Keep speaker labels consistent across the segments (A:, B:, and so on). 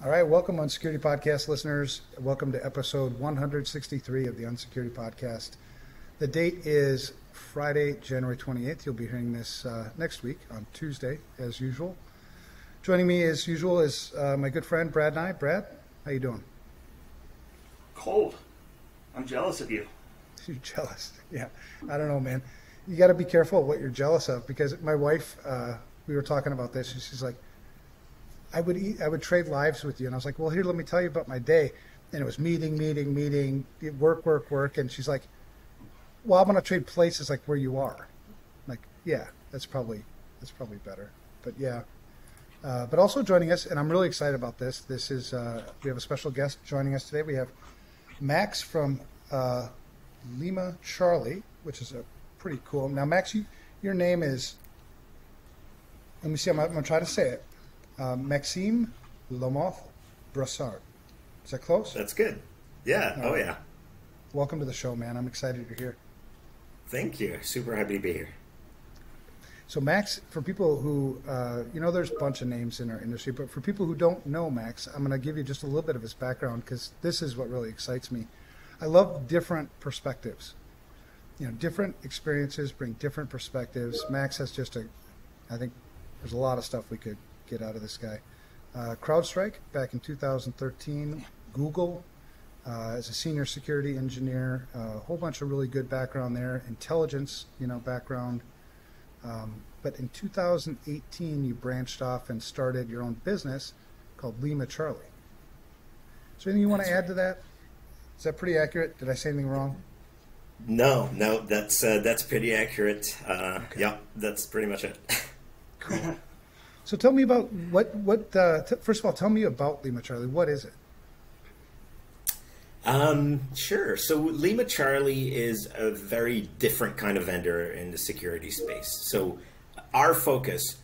A: All right, welcome Unsecurity Podcast listeners. Welcome to episode 163 of the Unsecurity Podcast. The date is Friday, January 28th. You'll be hearing this uh, next week on Tuesday, as usual. Joining me, as usual, is uh, my good friend Brad Nigh. Brad, how you doing?
B: Cold. I'm jealous of you.
A: You're jealous. Yeah, I don't know, man. You got to be careful what you're jealous of because my wife, uh, we were talking about this, and she's like, "I would eat, I would trade lives with you," and I was like, "Well, here, let me tell you about my day." And it was meeting, meeting, meeting, work, work, work, and she's like, "Well, I'm gonna trade places like where you are." I'm like, yeah, that's probably that's probably better. But yeah, uh, but also joining us, and I'm really excited about this. This is uh, we have a special guest joining us today. We have Max from uh, LimaCharlie, which is a pretty cool. Now, Max, you, your name is. Let me see. I'm, I'm going to try to say it. Uh, Maxime Lamothe Brassard. Is that close?
B: That's good. Yeah. oh yeah.
A: Welcome to the show, man. I'm excited you're here.
B: Thank you. Super happy to be here.
A: So Max, for people who, uh, you know, there's a bunch of names in our industry, but for people who don't know Max, I'm going to give you just a little bit of his background because this is what really excites me. I love different perspectives. You know, different experiences bring different perspectives. Max has just a, I think there's a lot of stuff we could get out of this guy. Uh, CrowdStrike back in 2013, Google uh, as a senior security engineer, a whole bunch of really good background there, intelligence, you know, background. Um, but in 2018, you branched off and started your own business called LimaCharlie. So, anything you want to add to that? Is that pretty accurate? Did I say anything wrong?
B: No, no, that's uh, that's pretty accurate. Uh, okay. Yeah, that's pretty much it.
A: cool. So tell me about what what. Uh, t- first of all, tell me about LimaCharlie. What is it?
B: Um, sure. So LimaCharlie is a very different kind of vendor in the security space. So our focus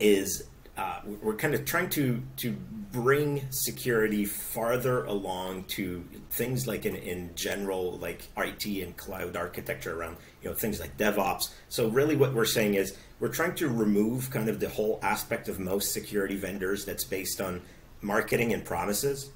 B: is uh, we're kind of trying to to bring security farther along to things like in, in general like IT and cloud architecture around you know things like DevOps. So really what we're saying is we're trying to remove kind of the whole aspect of most security vendors that's based on marketing and promises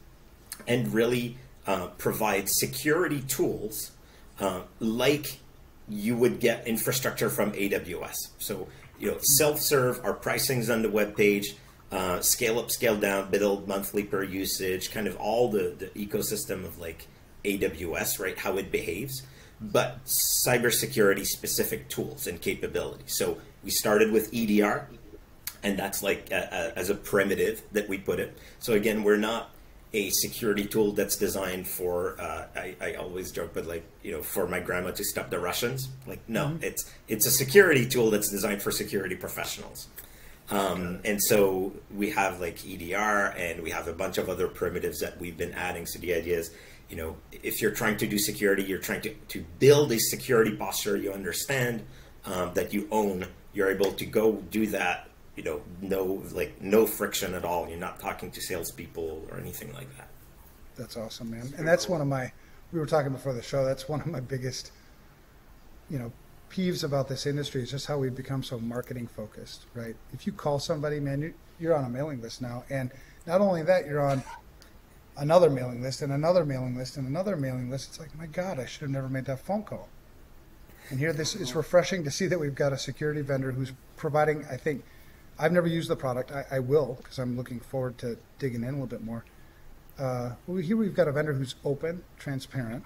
B: and really uh, provide security tools uh, like you would get infrastructure from AWS. So you know self-serve our pricing's on the web page uh, scale up scale down build monthly per usage kind of all the, the ecosystem of like aws right how it behaves but cybersecurity specific tools and capabilities so we started with edr and that's like a, a, as a primitive that we put it. So again we're not a security tool that's designed for uh, I, I, always joke but like you know for my grandma to stop the russians. Like no mm-hmm. it's it's a security tool that's designed for security professionals. Um, and so we have like edr and we have a bunch of other primitives that we've been adding. So the idea is you know if you're trying to do security you're trying to, to build a security posture you understand um, that you own you're able to go do that you know, no like no friction at all. You're not talking to salespeople or anything like that.
A: That's awesome, man. And that's one of my. We were talking before the show. That's one of my biggest, you know, peeves about this industry is just how we've become so marketing focused, right? If you call somebody, man, you're, you're on a mailing list now, and not only that, you're on another mailing list and another mailing list and another mailing list. It's like, my God, I should have never made that phone call. And here, this is refreshing to see that we've got a security vendor who's providing, I think, I've never used the product. I, I will because I'm looking forward to digging in a little bit more. Uh, here we've got a vendor who's open, transparent,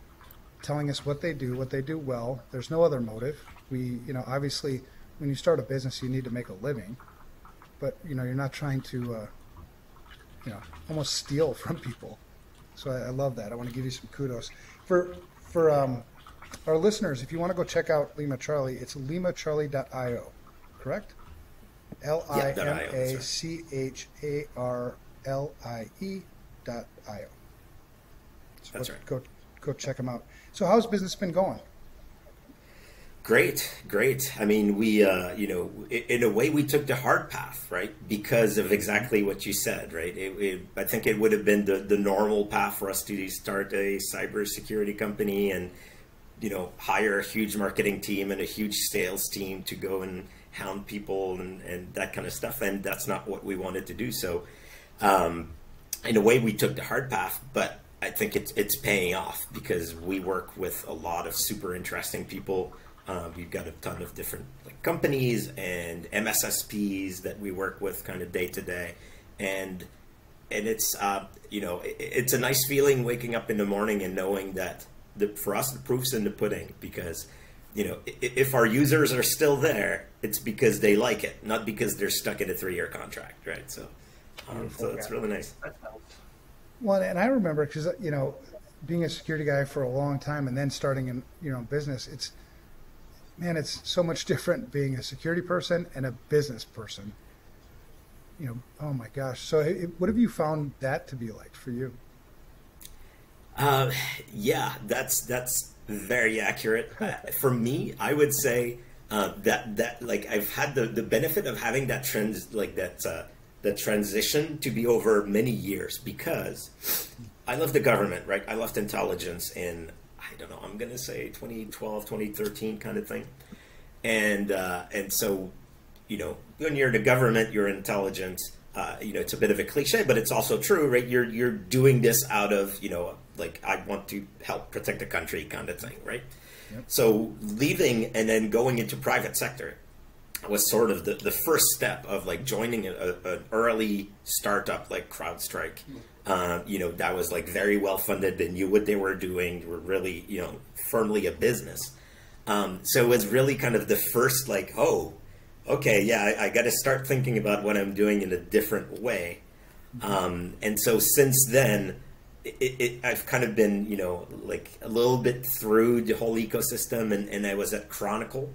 A: telling us what they do, what they do well. There's no other motive. We, you know, obviously, when you start a business, you need to make a living, but you know, you're not trying to, uh, you know, almost steal from people. So I, I, love that. I want to give you some kudos for for um, our listeners. If you want to go check out LimaCharlie, it's limacharlie.io, correct? L I M A C H A R L I E dot I O.
B: That's right.
A: Go go check them out. So how's business been going?
B: Great, great. I mean, we, uh, you know, in a way, we took the hard path, right? Because of exactly what you said, right? It, it, I think it would have been the, the normal path for us to start a cybersecurity company and, you know, hire a huge marketing team and a huge sales team to go and hound people and, and that kind of stuff. And that's not what we wanted to do. So, um, in a way, we took the hard path, but I think it's it's paying off because we work with a lot of super interesting people. Uh, we've got a ton of different like companies and MSSPs that we work with kind of day to day, and and it's uh, you know it, it's a nice feeling waking up in the morning and knowing that the, for us the proof's in the pudding because you know if our users are still there, it's because they like it, not because they're stuck in a three year contract, right? So. Um, so it's really nice.
A: Well, and I remember because you know, being a security guy for a long time and then starting in you know business, it's man, it's so much different being a security person and a business person. You know, oh my gosh. So, what have you found that to be like for you?
B: Uh, yeah, that's that's very accurate. For me, I would say uh, that that like I've had the the benefit of having that trend like that uh, the transition to be over many years because I left the government, right? I left intelligence in, I don't know, I'm going to say 2012, 2013 kind of thing. And, uh, and so, you know, when you're in the government, you're intelligence. Uh, you know, it's a bit of a cliche, but it's also true, right? You're, you're doing this out of, you know, like I want to help protect the country kind of thing, right? Yep. So leaving and then going into private sector, was sort of the, the first step of like joining a, a, an early startup like CrowdStrike. Uh, you know, that was like very well funded. They knew what they were doing. They were really, you know, firmly a business. Um, so it was really kind of the first like, oh, okay, yeah, I, I got to start thinking about what I'm doing in a different way. Um, and so since then, it, it, I've kind of been, you know, like a little bit through the whole ecosystem, and, and I was at Chronicle,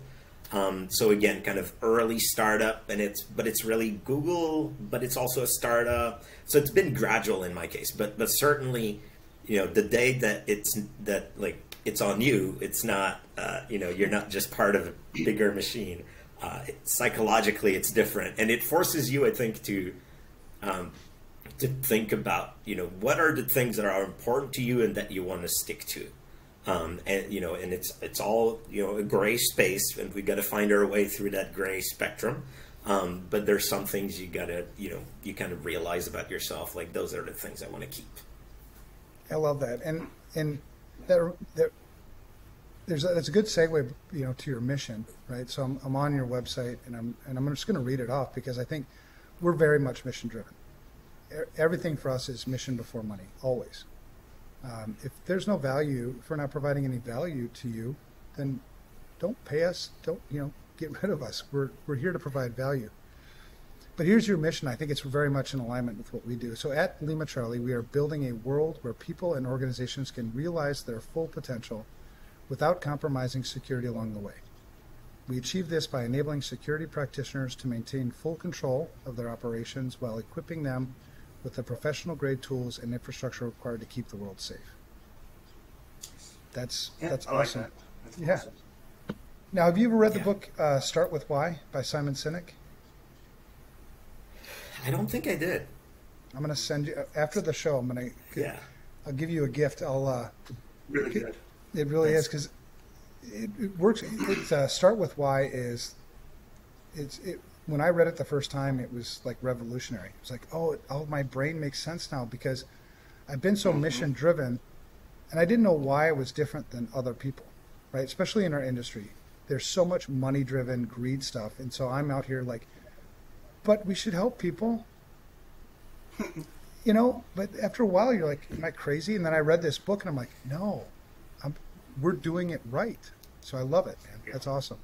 B: um, so again, kind of early startup, and it's but it's really Google, but it's also a startup. So it's been gradual in my case, but but certainly, you know, the day that it's that like it's on you, it's not uh, you know you're not just part of a bigger machine. Uh, it, psychologically, it's different, and it forces you, I think, to um, to think about you know what are the things that are important to you and that you want to stick to. Um, and you know, and it's it's all you know a gray space, and we got to find our way through that gray spectrum. Um, but there's some things you gotta you know you kind of realize about yourself, like those are the things I want to keep.
A: I love that, and and that that there's a, that's a good segue, you know, to your mission, right? So I'm, I'm on your website, and I'm and I'm just going to read it off because I think we're very much mission driven. Everything for us is mission before money, always. Um, if there's no value, if we're not providing any value to you, then don't pay us. Don't you know? Get rid of us. We're we're here to provide value. But here's your mission. I think it's very much in alignment with what we do. So at LimaCharlie, we are building a world where people and organizations can realize their full potential without compromising security along the way. We achieve this by enabling security practitioners to maintain full control of their operations while equipping them with the professional grade tools and infrastructure required to keep the world safe. That's yeah, that's I awesome.
C: Like that. That's
A: yeah. Awesome. Now, have you ever read the book uh, "Start with Why" by Simon Sinek?
B: I don't think I did.
A: I'm going to send you after the show. I'm going to. Yeah. I'll give you a gift. I'll. Uh,
C: really good.
A: It really Thanks. is because it, it, works. It's uh, "Start with Why" is it's it when I read it the first time, it was like revolutionary. It was like, oh, oh, my brain makes sense now because I've been so mm-hmm. mission driven, and I didn't know why it was different than other people, right? Especially in our industry, there's so much money driven greed stuff, and so I'm out here like, but we should help people, you know. But after a while, you're like, am I crazy? And then I read this book, and I'm like, no, I'm, we're doing it right. So I love it, man. That's awesome.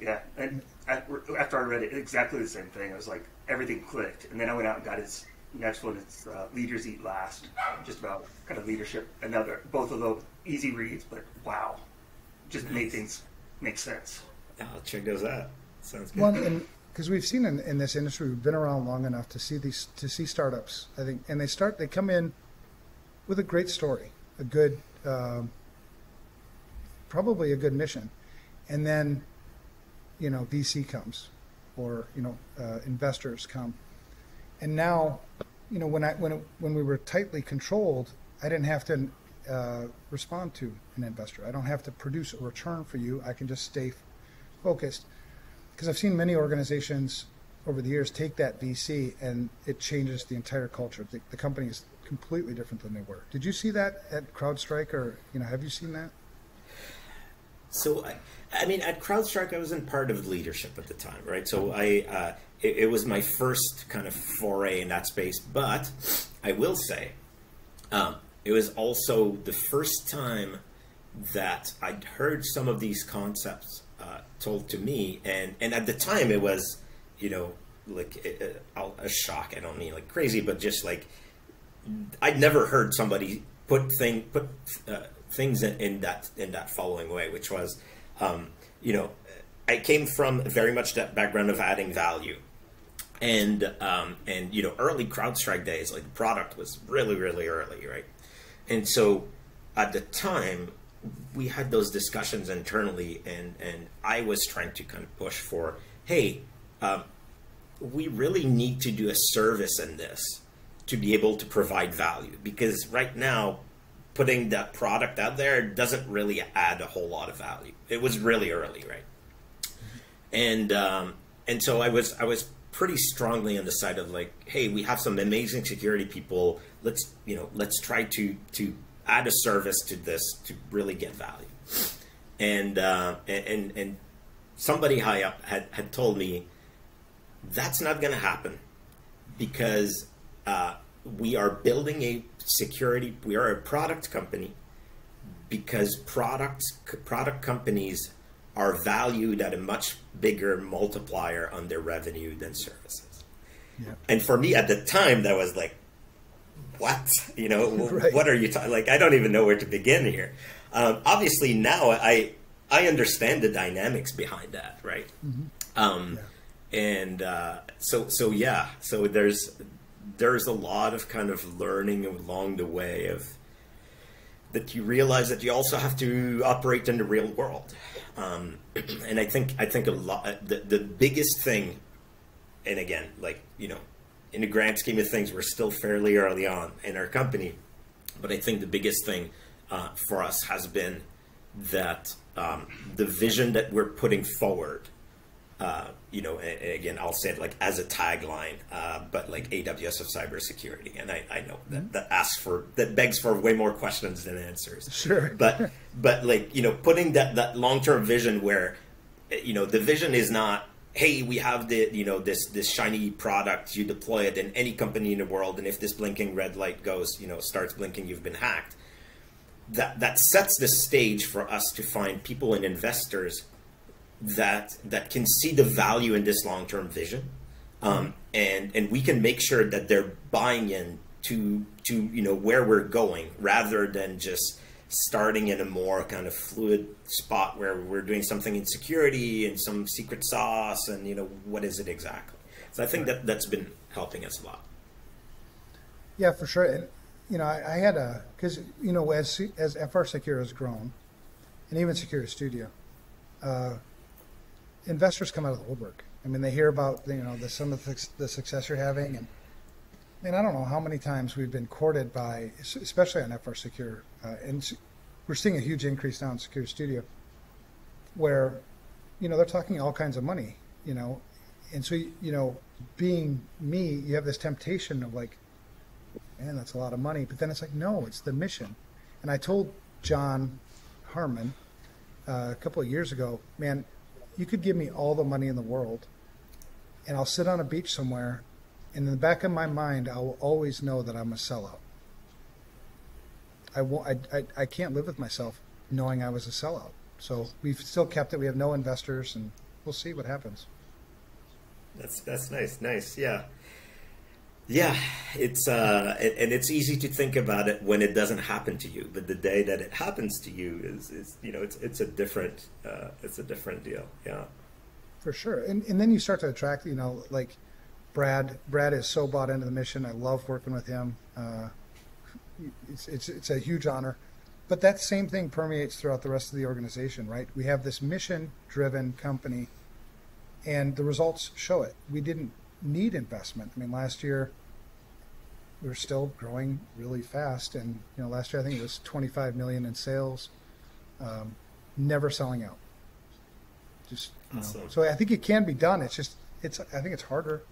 C: Yeah, and after I read it, exactly the same thing. I was like, everything clicked, and then I went out and got his next one. It's uh, Leaders Eat Last, just about kind of leadership. Another, both of those easy reads, but wow, just nice. made things make sense.
B: I'll check those out. Sounds good.
A: One, because we've seen in, in this industry, we've been around long enough to see these to see startups. I think, and they start, they come in with a great story, a good, um, probably a good mission, and then you know VC comes, or you know uh, investors come, and now, you know when I when it, when we were tightly controlled, I didn't have to uh, respond to an investor. I don't have to produce a return for you. I can just stay focused because I've seen many organizations over the years take that VC and it changes the entire culture. The, the company is completely different than they were. Did you see that at CrowdStrike, or you know, have you seen that?
B: So, I, I mean, at CrowdStrike, I wasn't part of leadership at the time, right? So, I uh, it, it, was my first kind of foray in that space. But I will say, um, it was also the first time that I'd heard some of these concepts uh, told to me, and and at the time, it was, you know, like a, shock. I don't mean like crazy, but just like I'd never heard somebody put thing put uh, things in, in, that in that following way, which was, um, you know, I came from very much that background of adding value, and um, and you know, early CrowdStrike days, like the product was really really early, right? And so at the time, we had those discussions internally, and and I was trying to kind of push for, hey, um, we really need to do a service in this to be able to provide value because right now putting that product out there doesn't really add a whole lot of value. It was really early right? And um, and so i was i was pretty strongly on the side of like hey we have some amazing security people. Let's you know let's try to to add a service to this to really get value. And uh, and and somebody high up had had told me that's not going to happen because uh, we are building a security. We are a product company because products product companies are valued at a much bigger multiplier on their revenue than services. Yeah. And for me at the time, that was like, what? You know, right. what are you talking? Like, I don't even know where to begin here. Um, obviously, now I I understand the dynamics behind that, right? Mm-hmm. Um, yeah. And uh, so so yeah, so there's there's a lot of kind of learning along the way of that you realize that you also have to operate in the real world. Um, and I think I think a lot the, the biggest thing, and again, like you know, in the grand scheme of things, we're still fairly early on in our company, but I think the biggest thing uh, for us has been that um, the vision that we're putting forward uh, you know, again, I'll say it like as a tagline, uh, but like AWS of cybersecurity, and I, I know that that asks for that begs for way more questions than answers.
A: Sure,
B: but but like you know, putting that that long term vision where, you know, the vision is not, hey, we have the you know this this shiny product, you deploy it in any company in the world, and if this blinking red light goes, you know, starts blinking, you've been hacked. That that sets the stage for us to find people and investors that that can see the value in this long term vision, um, and and we can make sure that they're buying in to to you know where we're going rather than just starting in a more kind of fluid spot where we're doing something in security and some secret sauce and you know what is it exactly. So I think that that's been helping us a lot.
A: Yeah, for sure. And you know, I, I had a because you know as as FRSecure has grown, and even SecurityStudio. Uh, investors come out of the woodwork. I mean, they hear about you know the, some of the, the success you're having, and and I don't know how many times we've been courted by, especially on FRSecure, uh, and we're seeing a huge increase now in SecurityStudio, where you know they're talking all kinds of money, you know, and so you know, being me, you have this temptation of like, man, that's a lot of money, but then it's like, no, it's the mission, and I told John Harmon uh, a couple of years ago, man, you could give me all the money in the world, and I'll sit on a beach somewhere, and in the back of my mind, I will always know that I'm a sellout. I won't. I, I, I can't live with myself knowing I was a sellout. So we've still kept it. We have no investors, and we'll see what happens.
B: That's that's nice. Nice. Yeah. Yeah, it's uh, and it's easy to think about it when it doesn't happen to you, but the day that it happens to you is, is you know, it's it's a different, uh, it's a different deal. Yeah,
A: for sure. And and then you start to attract, you know, like Brad. Brad is so bought into the mission. I love working with him. Uh, it's it's it's a huge honor. But that same thing permeates throughout the rest of the organization, right? We have this mission-driven company, and the results show it. We didn't need investment. I mean, last year we are still growing really fast, and you know, last year I think it was 25 million in sales, um, never selling out. Just awesome. know, so I think it can be done. It's just it's I think it's harder,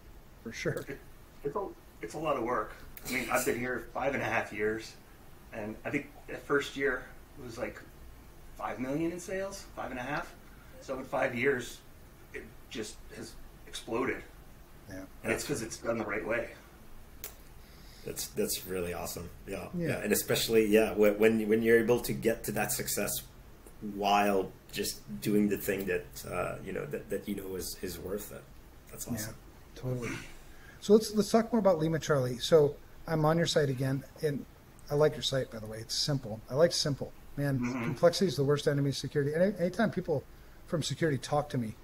A: for sure.
C: It, it's, a, it's a lot of work. I mean, I've been here five and a half years, and I think the first year it was like five million in sales, five and a half. So in five years, it just has exploded,
A: Yeah.
C: and it's because it's done the right way.
B: That's that's really awesome. Yeah,
A: Yeah.
B: yeah, and especially yeah when when when you're able to get to that success while just doing the thing that uh, you know that, that you know is is worth it. That's awesome.
A: Yeah, totally. So let's let's talk more about LimaCharlie. So I'm on your site again, and I like your site by the way. It's simple. I like simple. Man, complexity is the worst enemy of security. And anytime people from security talk to me,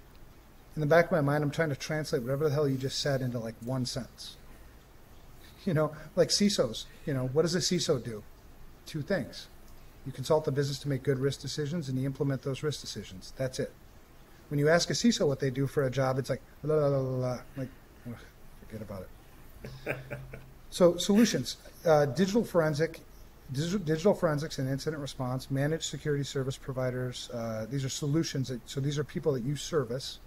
A: in the back of my mind, I'm trying to translate whatever the hell you just said into like one sentence. You know, like CISOs. You know, what does a CISO do? Two things. You consult the business to make good risk decisions, and you implement those risk decisions. That's it. When you ask a CISO what they do for a job, it's like la la la la, la. like ugh, forget about it. so solutions, uh, digital forensic, digital, digital forensics and incident response, managed security service providers. Uh, these are solutions. That, so these are people that you service.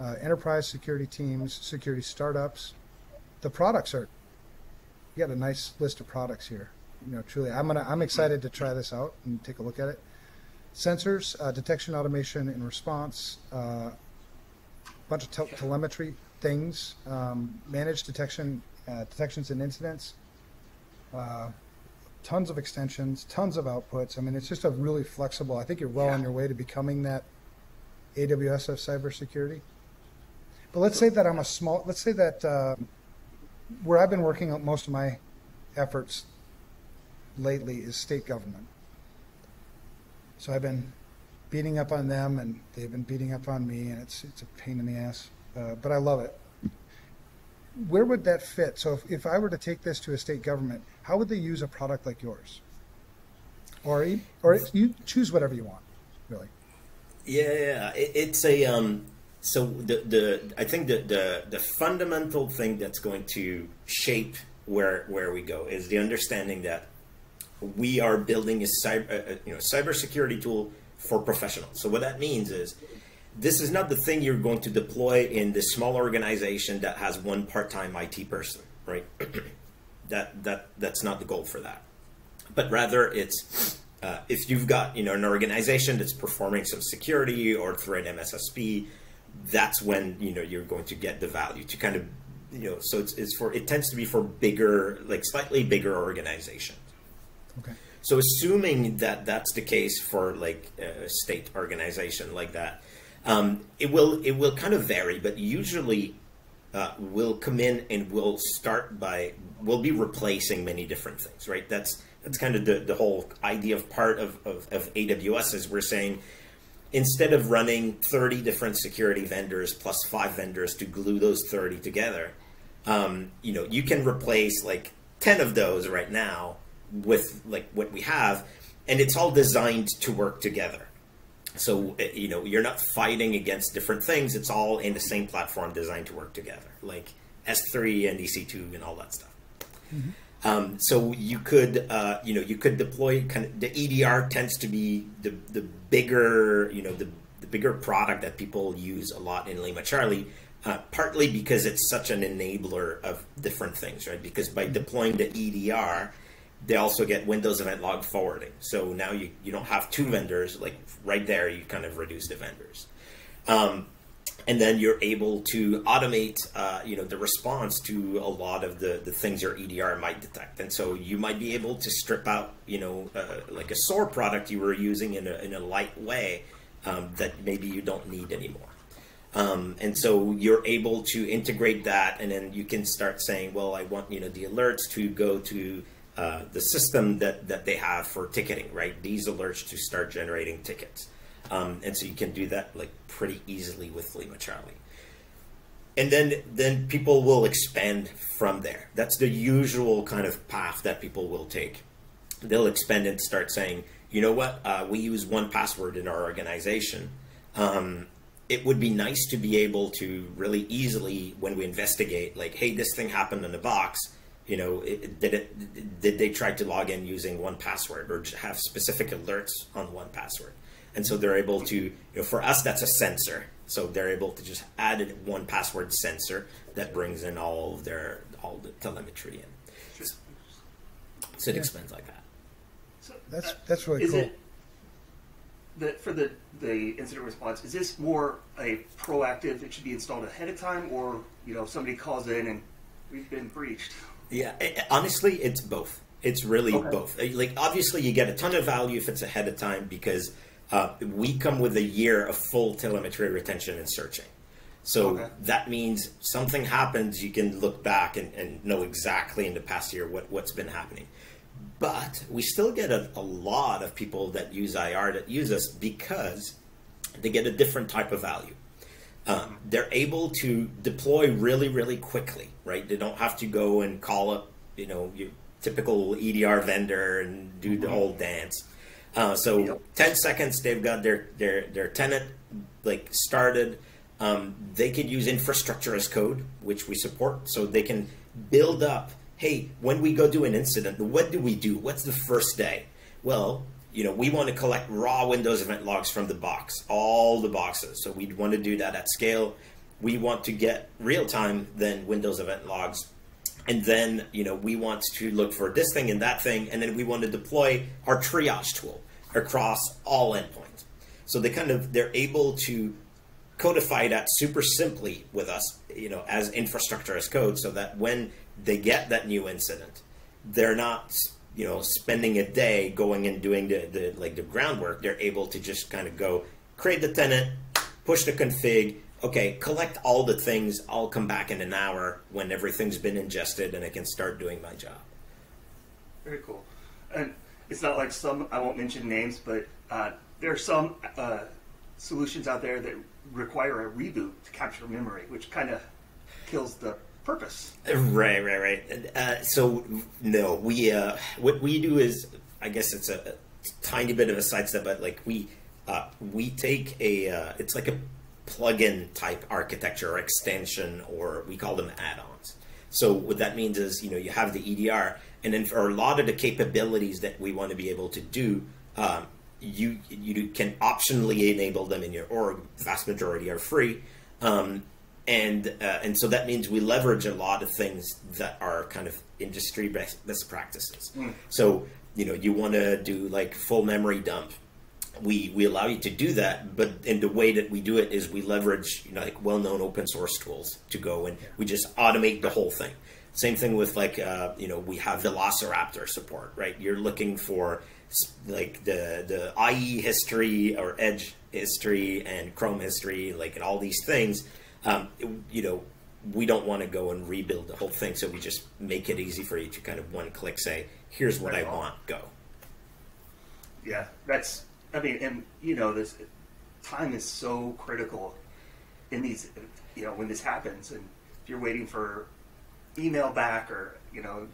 A: Uh, enterprise security teams, security startups. The products are. You got a nice list of products here. You know, truly, I'm gonna. I'm excited to try this out and take a look at it sensors, uh, detection, automation, and response, uh, bunch of tel- telemetry things, um, managed detection, uh, detections and incidents, uh, tons of extensions, tons of outputs. I mean, it's just a really flexible. I think you're well on your way to becoming that AWS of cybersecurity. But let's say that I'm a small. Let's say that uh, where I've been working most of my efforts lately is state government. So I've been beating up on them, and they've been beating up on me, and it's it's a pain in the ass. Uh, but I love it. Where would that fit? So if, if I were to take this to a state government, how would they use a product like yours? Or or you choose whatever you want, really.
B: Yeah, yeah, it, it's a um. So the the I think the, the the fundamental thing that's going to shape where where we go is the understanding that we are building a cyber a, you know cybersecurity tool for professionals. So what that means is this is not the thing you're going to deploy in this small organization that has one part-time IT person, right? that that that's not the goal for that. But rather it's uh, if you've got you know an organization that's performing some security or through an MSSP, that's when you know you're going to get the value to kind of you know so it's, it's for it tends to be for bigger like slightly bigger organizations.
A: Okay.
B: So assuming that that's the case for like a state organization like that, um, it will it will kind of vary, but usually uh, will come in and will start by will be replacing many different things, right? That's that's kind of the, the whole idea of part of, of, of AWS is we're saying instead of running 30 different security vendors plus five vendors to glue those 30 together, um, you know, you can replace like 10 of those right now with like what we have, and it's all designed to work together. So uh, you know, you're not fighting against different things. It's all in the same platform designed to work together, like S3 and EC2 and all that stuff. Um, so you could, uh, you know, you could deploy kind of the EDR tends to be the the bigger, you know, the the bigger product that people use a lot in LimaCharlie. Uh, partly because it's such an enabler of different things, right? Because by deploying the EDR, they also get Windows Event Log forwarding. So now you, you don't have two vendors, like right there, you kind of reduce the vendors. Um, and then you're able to automate, uh, you know, the response to a lot of the, the things your EDR might detect. And so you might be able to strip out, you know, uh, like a SOAR product you were using in a, in a light way um, that maybe you don't need anymore. Um, and so you're able to integrate that, and then you can start saying, well, I want you know the alerts to go to uh, the system that that they have for ticketing, right? These alerts to start generating tickets, um, and so you can do that like pretty easily with LimaCharlie. And then then people will expand from there. That's the usual kind of path that people will take. They'll expand and start saying, you know what, uh, we use 1Password in our organization. Um, it would be nice to be able to really easily, when we investigate, like, hey, this thing happened in the box. You know, it, did it? Did they try to log in using 1Password, or have specific alerts on 1Password? And so they're able to. You know, for us, that's a sensor. So they're able to just add a 1Password sensor that brings in all of their all the telemetry in. So it
A: Yeah.
B: expands like that.
C: So,
A: That's
C: uh,
A: that's really
C: is
A: cool.
C: it the for the the incident response? Is this more a proactive? It should be installed ahead of time, or you know, somebody calls in and we've been breached.
B: Yeah, i- i- honestly, it's both. It's really
C: Okay.
B: both. Uh, Like, obviously, you get a ton of value if it's ahead of time because uh, we come with a year of full telemetry retention and searching. So
C: Okay.
B: that means something happens, you can look back and, and know exactly in the past year what, what's been happening. But we still get a, a lot of people that use IR that use us because they get a different type of value. Um, they're able to deploy really, really quickly, right? They don't have to go and call up, you know, your typical EDR vendor and do the whole dance. Uh, so
C: Yep.
B: 10 seconds, they've got their, their, their tenant like started. Um, they could use infrastructure as code, which we support, so they can build up. Hey, when we go do an incident, what do we do? What's the first day? Well, you know, we want to collect raw Windows event logs from the box, all the boxes. So we'd want to do that at scale. We want to get real time then Windows event logs. And then, you know, we want to look for this thing and that thing. And then we want to deploy our triage tool across all endpoints. So they kind of, they're able to codify that super simply with us, you know, as infrastructure as code so that when they get that new incident, they're not you know spending a day going and doing the, the like the groundwork they're able to just kind of go create the tenant push the config okay collect all the things i'll come back in an hour when everything's been ingested and i can start doing my job
C: Very cool. And it's not like some, I won't mention names, but uh, there are some uh, solutions out there that require a reboot to capture memory, which kind of kills the purpose.
B: Right, right, right. Uh, so no, we uh, what we do is, I guess it's a, a tiny bit of a sidestep, but like we uh, we take a uh, it's like a plug-in type architecture or extension, or we call them add-ons. So what that means is, you know, you have the EDR, and then for a lot of the capabilities that we want to be able to do, um, you you can optionally enable them in your org. Vast majority are free. Um, and uh, and so that means we leverage a lot of things that are kind of industry best, best practices. So you know you want to do like full memory dump. We we allow you to do that, but in the way that we do it is we leverage you know like well known open source tools to go and we just automate the whole thing. Same thing with like uh, you know we have Velociraptor support, right? You're looking for like the the IE history or Edge history and Chrome history, like and all these things um, you know, we don't want to go and rebuild the whole thing, so we just make it easy for you to kind of one click say, "Here's what I want, go."
C: Yeah, that's, I mean, and you know, this time is so critical in these, you know, when this happens. And if you're waiting for email back or, you know,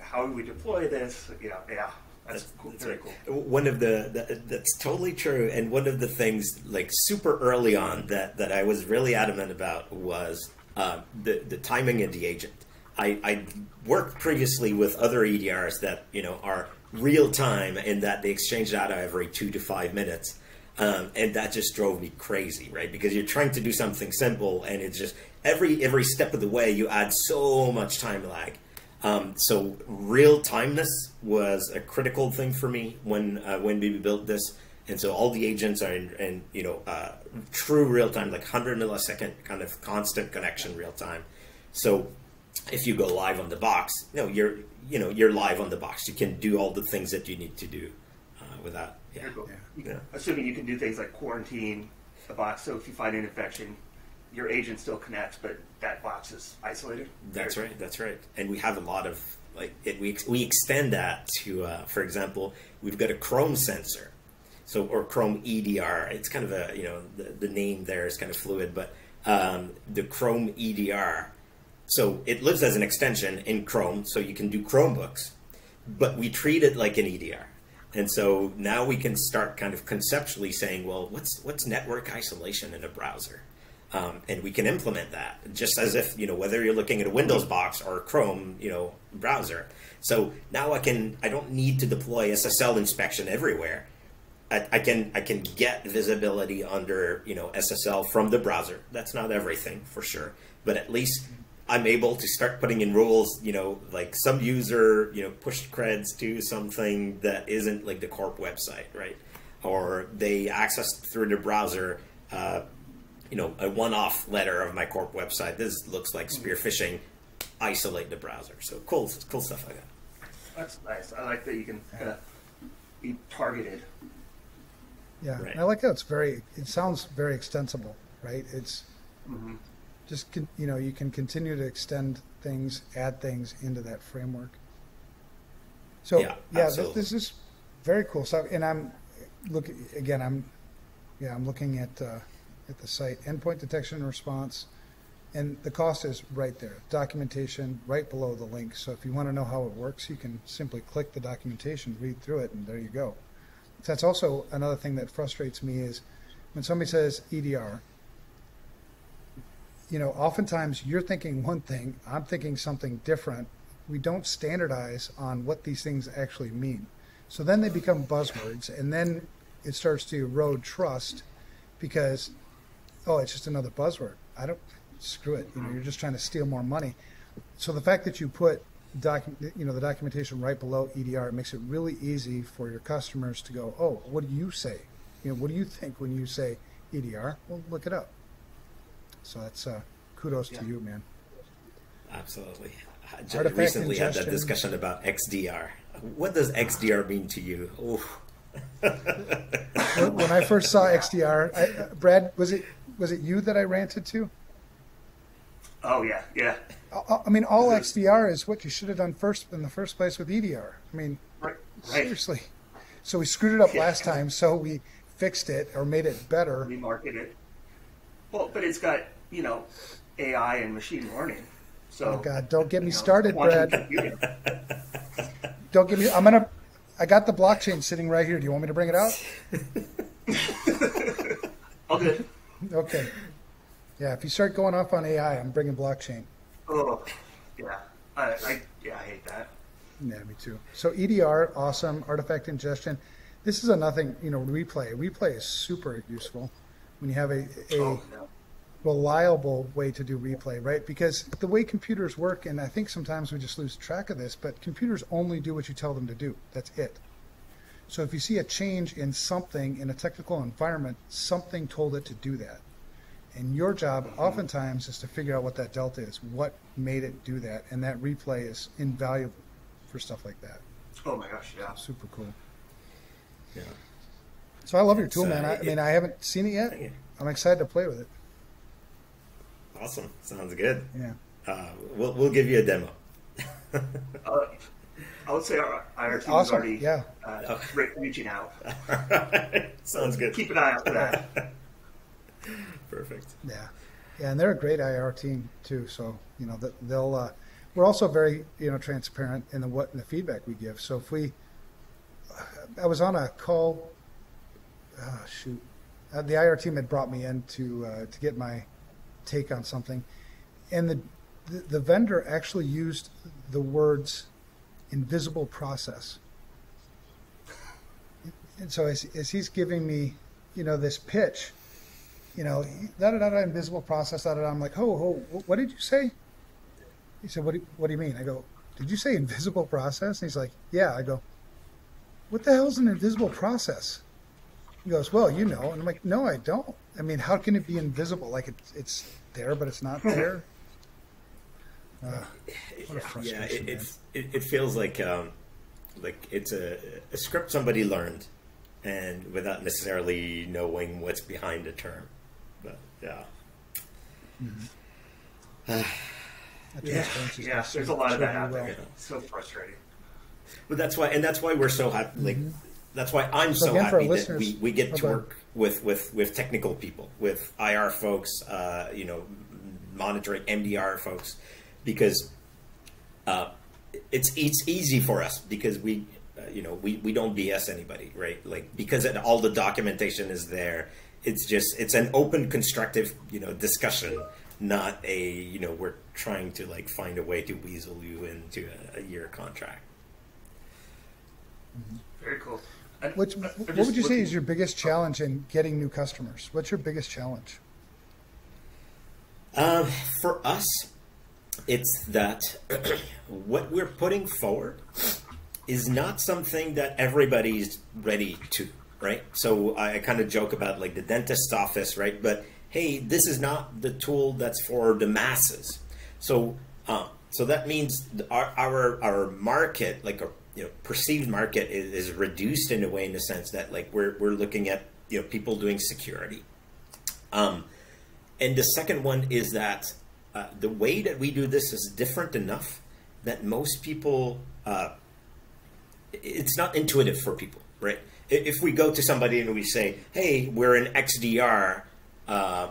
C: how do we deploy this? You know, yeah, that's, cool.
B: That's
C: very
B: right.
C: cool.
B: One of the, the that's totally true, and one of the things like super early on that that I was really adamant about was uh, the the timing of the agent. I, I worked previously with other EDRs that you know are real time in that they exchange data every two to five minutes. Um, and that just drove me crazy, right? Because you're trying to do something simple, and it's just every every step of the way you add so much time lag. Um, so real timeness was a critical thing for me when uh, when we built this, and so all the agents are in, in you know uh, true real time, like 100 millisecond kind of constant connection real time. So if you go live on the box, no, you're you know you're live on the box. You can do all the things that you need to do uh, without. Yeah.
C: Cool. You
B: Yeah.
C: can- Assuming you can do things like quarantine the box, so if you find an infection, your agent still connects, but that box is isolated.
B: That's
C: Very
B: right. That's right. And we have a lot of like it, we we extend that to, uh, for example, we've got a Chrome sensor, so or Chrome EDR. It's kind of a you know the, the name there is kind of fluid, but um, the Chrome EDR. So it lives as an extension in Chrome, so you can do Chromebooks, but we treat it like an EDR. And so now we can start kind of conceptually saying, well, what's what's network isolation in a browser? Um, and we can implement that just as if you know whether you're looking at a Windows box or a Chrome you know browser. So now I can I don't need to deploy SSL inspection everywhere. I, I can I can get visibility under you know SSL from the browser. That's not everything for sure, but at least I'm able to start putting in rules. You know, like some user you know pushed creds to something that isn't like the corp website, right? Or they accessed through the browser. Uh, you know, a one-off letter of my corp website. This looks like spear phishing. Isolate the browser. So cool, cool stuff like that.
C: That's nice. I like that you can kind of be targeted.
A: Yeah,
B: Right.
A: I like how it's very. It sounds very extensible, right? It's just con- you know you can continue to extend things, add things into that framework. So
B: Yeah,
A: yeah, this, this is very cool stuff. And I'm look again. I'm yeah, I'm looking at uh, at the site endpoint detection and response, and the cost is right there. Documentation right below the link. So if you want to know how it works, you can simply click the documentation, read through it, and there you go. That's also another thing that frustrates me is when somebody says EDR. You know, oftentimes you're thinking one thing, I'm thinking something different. We don't standardize on what these things actually mean. So then they become buzzwords, and then it starts to erode trust because, oh, it's just another buzzword. I don't screw it. You know, you're just trying to steal more money. So the fact that you put docu- you know the documentation right below EDR it makes it really easy for your customers to go, oh, what do you say? You know, what do you think when you say EDR? Well, look it up. So that's uh, kudos
C: Yeah.
A: to you, man.
B: Absolutely. I just
A: Artifact
B: recently had that discussion about XDR. What does XDR mean to you? Oof.
A: when, when I first saw XDR, I, uh, Brad, was it was it you that I ranted to?
C: Oh yeah, yeah.
A: I, I mean, all XDR is what you should have done first in the first place with EDR. I mean,
C: Right. Right.
A: seriously. So we screwed it up
C: Yeah.
A: last time, so we fixed it or made it better.
C: Remarket it. Well, but it's got you know AI and machine learning. So
A: Oh God, don't get me
C: you know,
A: started, Brad.
C: computing.
A: Don't get me. I'm gonna. I got the blockchain sitting right here. Do you want me to bring it out?
C: Good.
A: Okay. Yeah, if you start going off on AI, I'm bringing blockchain.
C: Oh, yeah. I, I yeah, I hate that.
A: Yeah, me too. So EDR, awesome. Artifact ingestion. This is a nothing, you know, replay. Replay is super useful when you have a, a
C: Oh no.
A: Reliable way to do replay, right? Because the way computers work, and I think sometimes we just lose track of this, but computers only do what you tell them to do. That's it. So if you see a change in something in a technical environment, something told it to do that. And your job oftentimes is to figure out what that delta is, what made it do that. And that replay is invaluable for stuff like that.
C: Oh my gosh, yeah.
A: Super cool.
B: Yeah.
A: So I love your
B: It's,
A: tool,
B: uh,
A: man. I, I mean, I haven't seen it yet. I'm excited to play with it.
B: Awesome. Sounds good.
A: Yeah.
B: Uh, we'll, we'll give you a demo.
C: Uh, I would say our, our team is already
A: yeah.
C: uh, re- reaching out.
B: Sounds good.
C: Keep an eye out for that.
B: Perfect.
A: Yeah, yeah, and they're a great IR team too. So you know they'll. Uh, we're also very you know transparent in the what in the feedback we give. So if we, I was on a call. Oh, shoot, uh, the IR team had brought me in to uh, to get my take on something, and the, the the vendor actually used the words invisible process. And so as, as he's giving me, you know, this pitch, you know, da da da invisible process, da da. I'm like, oh, oh, what did you say? He said, what do, what do you mean? I go, did you say invisible process? And he's like, yeah. I go, what the hell's an invisible process? He goes, well, you know. And I'm like, no, I don't. I mean, how can it be invisible? Like it's, it's there, but it's not there. Uh, what a
B: Yeah, it, it's, it, it feels like um, like it's a, a script somebody learned, and without necessarily knowing what's behind the term. But yeah,
A: That
C: Yeah,
A: transparency's
C: yeah.
A: gotta
C: There's a lot of that happening.
A: well.
C: there. It's so frustrating.
B: but that's why, and that's why we're so happy. Like that's why I'm
A: So
B: so,
A: again,
B: happy that we, we get to
A: go
B: work with with with technical people, with IR folks, uh, you know, monitoring MDR folks, because uh, it's it's easy for us because we uh, you know we, we don't BS anybody right? Like because it, all the documentation is there it's just it's an open constructive you know discussion not a you know we're trying to like find a way to weasel you into a, a year contract.
C: Very cool. And-
A: Which, what would you say is your biggest challenge in getting new customers? What's your biggest challenge?
B: Um, for us, it's that what we're putting forward is not something that everybody's ready to, right? So I kind of joke about like the dentist's office, right? But hey, this is not the tool that's for the masses. So, uh, so that means our our our market, like a you know perceived market, is, is reduced in a way in the sense that like we're we're looking at you know people doing security. Um, and the second one is that uh, the way that we do this is different enough that most people, uh, it's not intuitive for people, right? If we go to somebody and we say, "Hey, we're an XDR," uh,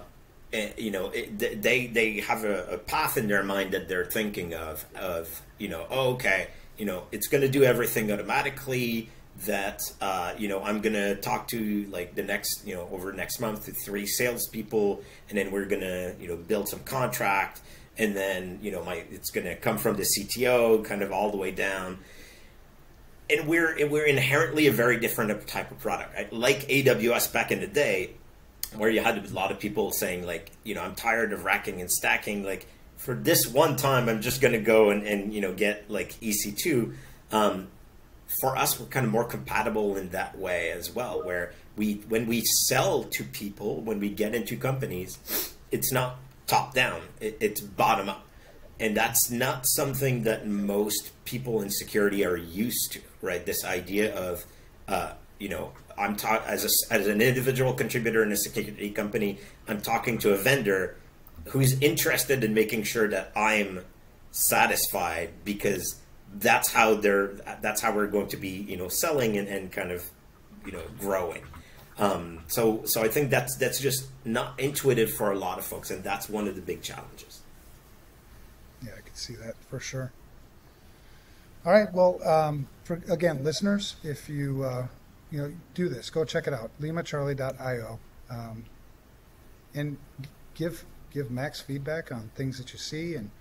B: eh, you know, they they have a, a path in their mind that they're thinking of of you know, oh, okay, you know, it's going to do everything automatically. That uh, you know, I'm gonna talk to like the next, you know, over next month to three salespeople, and then we're gonna, you know, build some contract, and then you know, my it's gonna come from the CTO, kind of all the way down and we're we're inherently a very different type of product. Right? Like AWS back in the day, where you had a lot of people saying like, you know, I'm tired of racking and stacking. Like for this one time, I'm just going to go and, and you know get like EC2. Um, for us, we're kind of more compatible in that way as well. Where we when we sell to people, when we get into companies, it's not top down; it, it's bottom up and that's not something that most people in security are used to right this idea of uh, you know i'm ta- as, a, as an individual contributor in a security company i'm talking to a vendor who's interested in making sure that i'm satisfied because that's how they're that's how we're going to be you know selling and, and kind of you know growing um, so so i think that's that's just not intuitive for a lot of folks and that's one of the big challenges
A: Yeah, I can see that for sure. All right. Well, um, for again, listeners, if you uh, you know do this, go check it out, limacharlie.io, um, and give give Max feedback on things that you see, and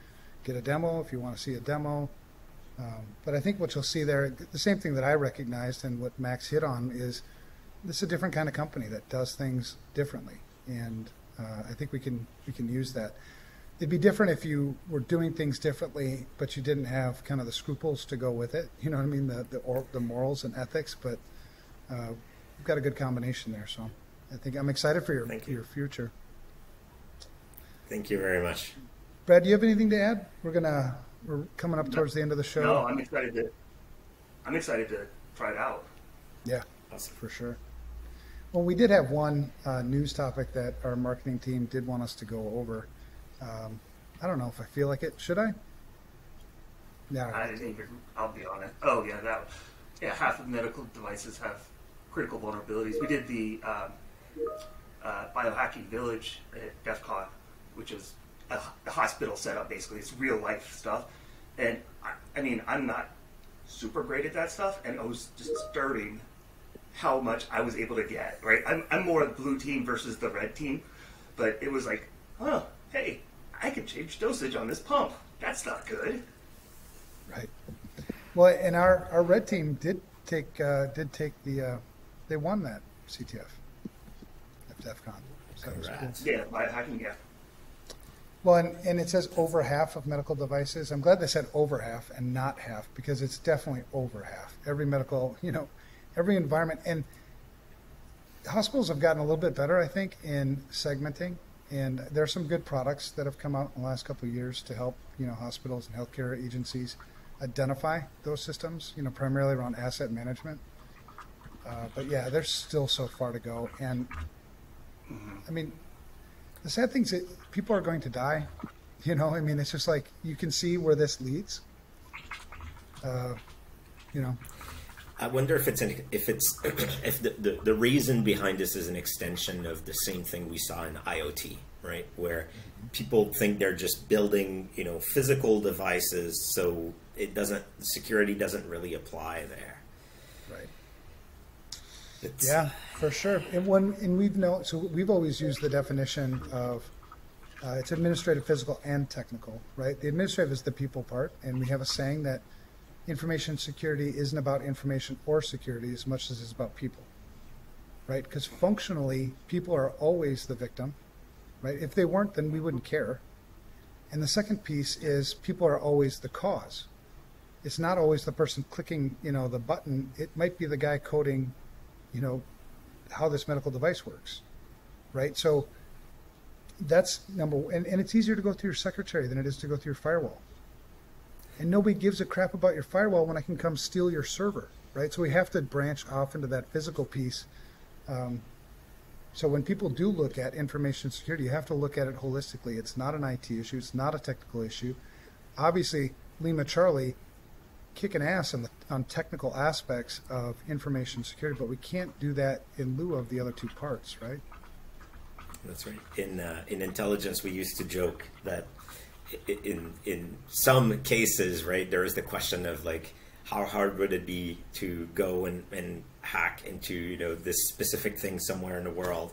A: get a demo if you want to see a demo. Um, but I think what you'll see there, the same thing that I recognized and what Max hit on is this is a different kind of company that does things differently, and uh, I think we can we can use that. It'd be different if you were doing things differently, but you didn't have kind of the scruples to go with it. You know what I mean? The the, or, the morals and ethics. But uh, we've got a good combination there. So I think I'm excited for your
B: you.
A: your future.
B: Thank you very much
A: Brad, do you have anything to add? We're gonna we're coming up towards the end of the show.
C: No, I'm excited to. I'm excited to try it out.
A: Yeah,
B: Awesome.
A: for sure. Well, we did have one uh, news topic that our marketing team did want us to go over. Um, I don't know if I feel like it. Should I? Yeah.
C: I didn't even. I'll be honest. Oh yeah, that. Yeah, half of medical devices have critical vulnerabilities. We did the um, uh, biohacking village at DEF CON, which is a, a hospital setup basically. It's real life stuff, and I, I mean, I'm not super great at that stuff, and it was just disturbing how much I was able to get. Right, I'm, I'm more of the blue team versus the red team, but it was like, oh, hey, I can change dosage on this pump. That's not good.
A: Right. Well, and our, our red team did take uh, did take the uh, they won that CTF at DEF CON. So that was cool.
B: Congrats.
C: Yeah, biohacking, yeah.
A: Well, and, and it says over half of medical devices. I'm glad they said over half and not half because it's definitely over half. Every medical, you know, every environment. And hospitals have gotten a little bit better, I think, in segmenting. And there are some good products that have come out in the last couple of years to help, you know, hospitals and healthcare agencies identify those systems, you know, primarily around asset management. Uh, but yeah, there's still so far to go. And I mean, the sad thing is that people are going to die. You know, I mean, it's just like you can see where this leads. Uh, you know,
B: I wonder if it's an, if it's if the, the the reason behind this is an extension of the same thing we saw in IoT, right? Where people think they're just building, you know, physical devices, so it doesn't security doesn't really apply there. It's,
A: Yeah, for sure. And when and we've known, so we've always used the definition of uh, it's administrative, physical, and technical, right? The administrative is the people part, and we have a saying that information security isn't about information or security as much as it's about people, right? Because functionally, people are always the victim, right? If they weren't, then we wouldn't care. And the second piece is people are always the cause. It's not always the person clicking, you know, the button. It might be the guy coding, you know, how this medical device works, right? So that's number one. And, and it's easier to go through your secretary than it is to go through your firewall. And nobody gives a crap about your firewall when I can come steal your server, right? So we have to branch off into that physical piece. Um, so when people do look at information security, you have to look at it holistically. It's not an IT issue. It's not a technical issue. Obviously, LimaCharlie kicking ass on the on technical aspects of information security, but we can't do that in lieu of the other two parts, right?
B: That's right. In uh, in intelligence, we used to joke that in in some cases, right, there is the question of like how hard would it be to go and, and hack into you know this specific thing somewhere in the world,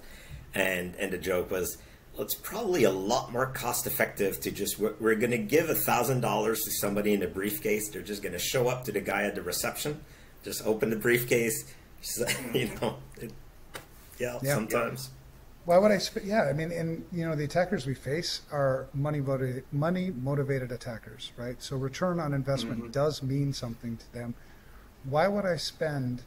B: and and the joke was. It's probably a lot more cost effective to just we're, we're going to give a thousand dollars to somebody in a briefcase. They're just going to show up to the guy at the reception, just open the briefcase. You know, it, yeah, yeah, sometimes.
A: Yeah. Why would I? Sp- yeah, I mean, and you know, the attackers we face are money motivated, money motivated attackers, right? So return on investment mm-hmm. does mean something to them. Why would I spend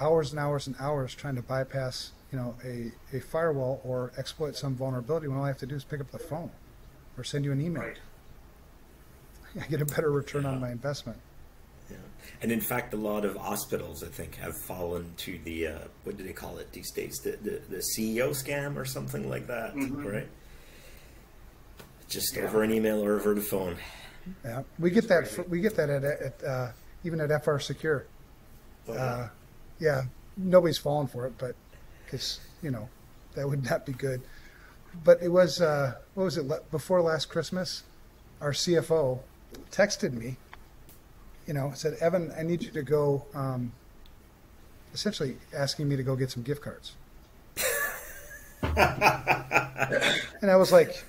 A: hours and hours and hours trying to bypass, you know, a, a firewall or exploit some vulnerability when all I have to do is pick up the phone or send you an email? Right. I get a better return yeah. on my investment.
B: Yeah. And in fact, a lot of hospitals, I think, have fallen to the uh, what do they call it these days? The the, the CEO scam or something like that, mm-hmm. right? Just yeah. over an email or over the phone.
A: Yeah, we get that. We get that at, at uh, even at FRSecure. Oh, yeah. Uh, yeah, nobody's fallen for it, but because you know that would not be good. But it was uh, what was it before last Christmas? Our CFO texted me you know, said, Evan, I need you to go, um, essentially asking me to go get some gift cards. and I was like,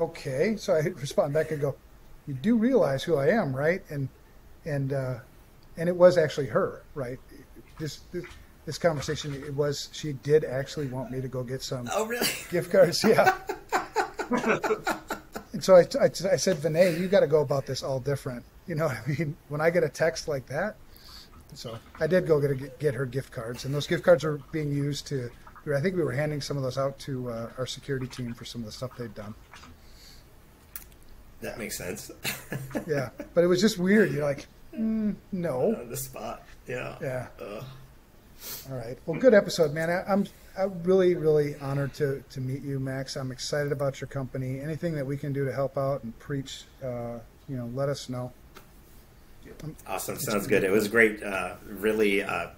A: okay. So I respond back and go, you do realize who I am, right? And, and, uh, and it was actually her, right? This, this, this conversation, it was, she did actually want me to go get some
B: oh, really?
A: gift cards. Yeah. and so I, I, I said, Vinay, you got to go about this all different. You know what I mean? When I get a text like that, so I did go get a, get her gift cards, and those gift cards are being used to. I think we were handing some of those out to uh, our security team for some of the stuff they'd done.
B: That makes sense.
A: yeah, but it was just weird. You're like, mm, no.
B: On the spot. Yeah.
A: Yeah. Ugh. All right. Well, good episode, man. I, I'm I'm really, really honored to, to meet you, Max. I'm excited about your company. Anything that we can do to help out and preach, uh, you know, let us know.
B: Awesome. Sounds good. It was great. Uh, really, uh,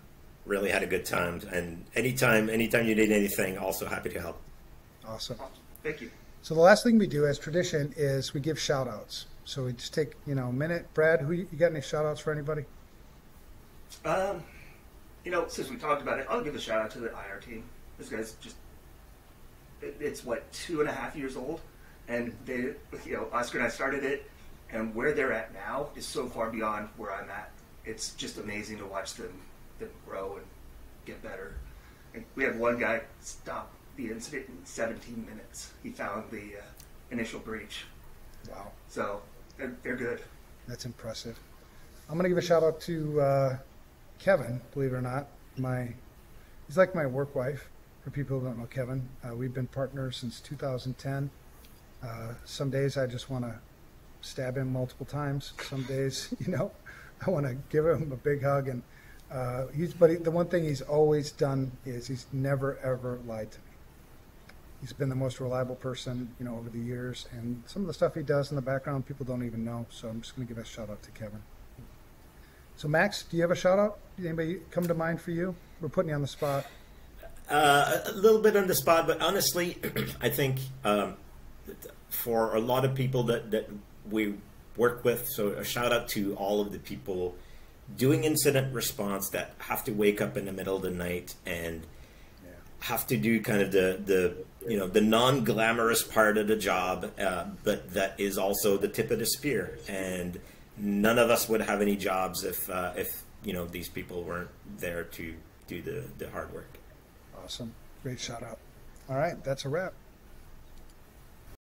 B: really had a good time. And anytime, anytime you need anything, also happy to help.
A: Awesome.
C: Thank you.
A: So the last thing we do as tradition is we give shout outs. So we just take, you know, a minute. Brad, who you got any shout outs for anybody?
C: Um, you know, since we talked about it, I'll give a shout out to the IR team. This guy's just, it, it's what, two and a half years old. And they, you know, Oscar and I started it and where they're at now is so far beyond where I'm at. It's just amazing to watch them them grow and get better. And we had one guy stop the incident in 17 minutes. He found the uh, initial breach.
A: Wow.
C: So they're, they're good.
A: That's impressive. I'm going to give a shout out to uh, Kevin, believe it or not. My He's like my work wife. For people who don't know Kevin, uh, we've been partners since 2010. Uh, some days I just want to stab him multiple times. Some days, you know, I want to give him a big hug. And uh, he's, but he, the one thing he's always done is he's never ever lied to me. He's been the most reliable person, you know, over the years. And some of the stuff he does in the background, people don't even know. So I'm just going to give a shout out to Kevin. So Max, do you have a shout out? Anybody come to mind for you? We're putting you on the spot.
B: Uh, a little bit on the spot, but honestly, I think um, for a lot of people that, that we work with. So a shout out to all of the people doing incident response that have to wake up in the middle of the night and yeah. have to do kind of the the you know the non glamorous part of the job, uh, but that is also the tip of the spear and none of us would have any jobs if uh, if you know these people weren't there to do the the hard work.
A: Awesome. Great shout out. All right, that's a wrap.